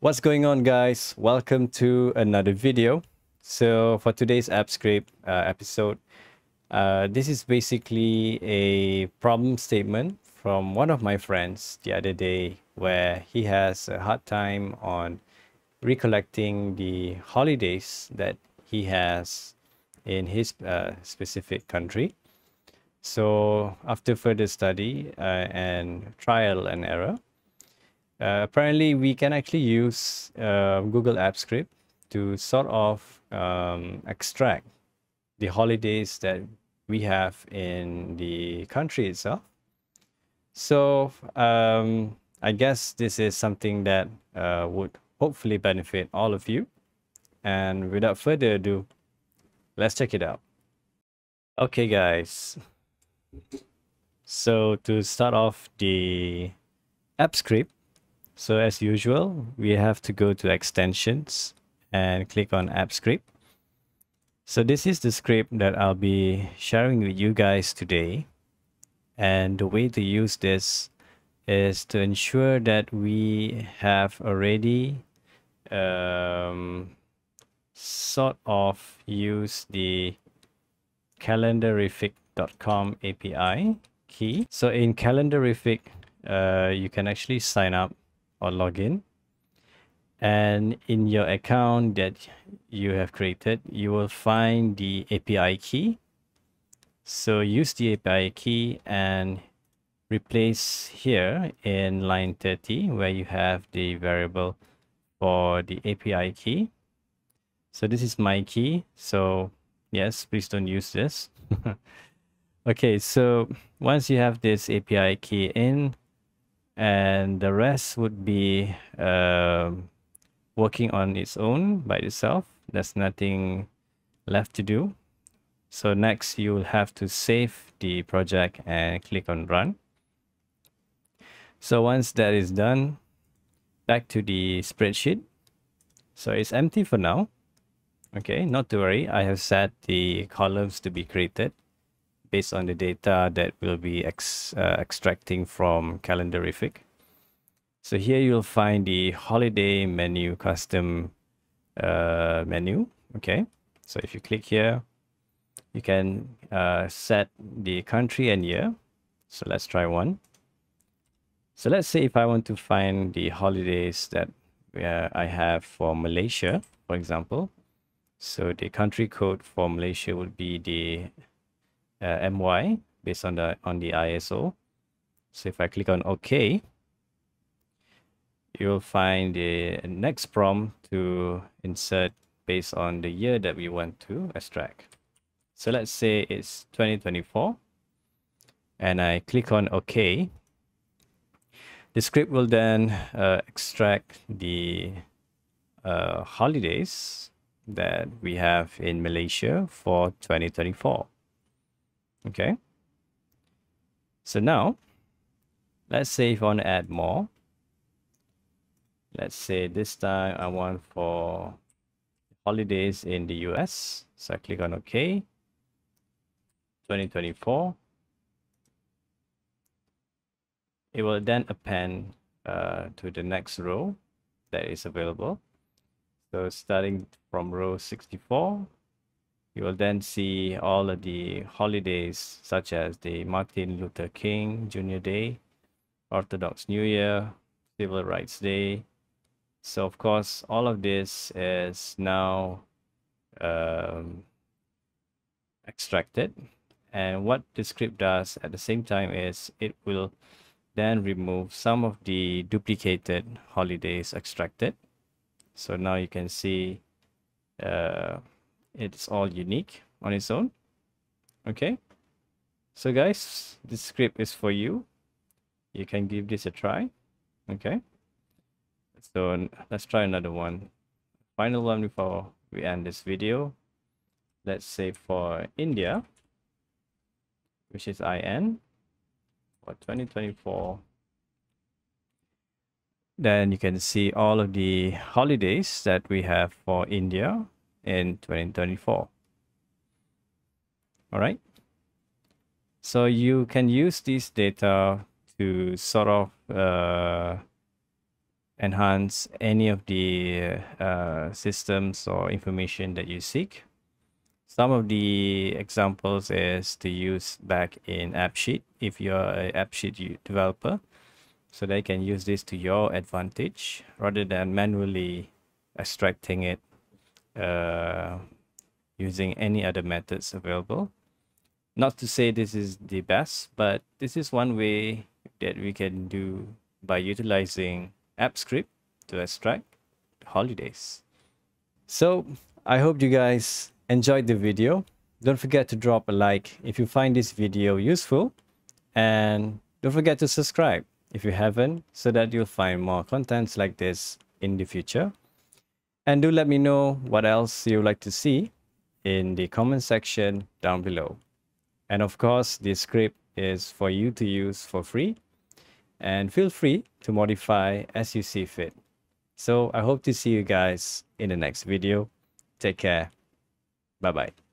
What's going on guys? Welcome to another video. So for today's app script uh, episode, uh, this is basically a problem statement from one of my friends the other day where he has a hard time on recollecting the holidays that he has in his uh, specific country. So after further study uh, and trial and error, uh, apparently we can actually use uh, Google Apps Script to sort of um, extract the holidays that we have in the country itself. So um, I guess this is something that uh, would hopefully benefit all of you. And without further ado, let's check it out. Okay, guys. So to start off the app script, so as usual, we have to go to extensions and click on app script. So this is the script that I'll be sharing with you guys today. And the way to use this is to ensure that we have already um, sort of used the calendarific.com API key. So in calendarific, uh, you can actually sign up or login. And in your account that you have created you will find the API key. So use the API key and replace here in line 30 where you have the variable for the API key. So this is my key. So yes please don't use this. Okay so once you have this API key in and the rest would be uh, working on its own by itself. There's nothing left to do. So next you will have to save the project and click on run. So once that is done, back to the spreadsheet. So it's empty for now. Okay, not to worry. I have set the columns to be created based on the data that we'll be ex, uh, extracting from Calendarific. So here you'll find the holiday menu custom uh, menu. Okay, so if you click here, you can uh, set the country and year. So let's try one. So let's say if I want to find the holidays that uh, I have for Malaysia, for example. So the country code for Malaysia would be the uh, MY based on the on the ISO. So if I click on OK, you'll find the next prompt to insert based on the year that we want to extract. So let's say it's 2024 and I click on OK. The script will then uh, extract the uh, holidays that we have in Malaysia for 2024. Okay. So now, let's say if I want to add more, let's say this time I want for holidays in the US. So I click on OK. 2024. It will then append uh, to the next row that is available. So starting from row 64, you will then see all of the holidays such as the Martin Luther King Jr. Day, Orthodox New Year, Civil Rights Day. So of course, all of this is now um, extracted. And what the script does at the same time is it will then remove some of the duplicated holidays extracted. So now you can see uh, it's all unique on its own. Okay? So guys this script is for you. You can give this a try. Okay? So let's try another one. Final one before we end this video. Let's say for india which is in for 2024 then you can see all of the holidays that we have for india in 2024. All right. So you can use this data to sort of uh, enhance any of the uh, systems or information that you seek. Some of the examples is to use back in AppSheet if you're an AppSheet developer. So they can use this to your advantage rather than manually extracting it uh, using any other methods available. Not to say this is the best, but this is one way that we can do by utilizing AppScript to extract holidays. So I hope you guys enjoyed the video. Don't forget to drop a like if you find this video useful and don't forget to subscribe if you haven't so that you'll find more contents like this in the future. And do let me know what else you'd like to see in the comment section down below. And of course, this script is for you to use for free and feel free to modify as you see fit. So I hope to see you guys in the next video. Take care. Bye bye.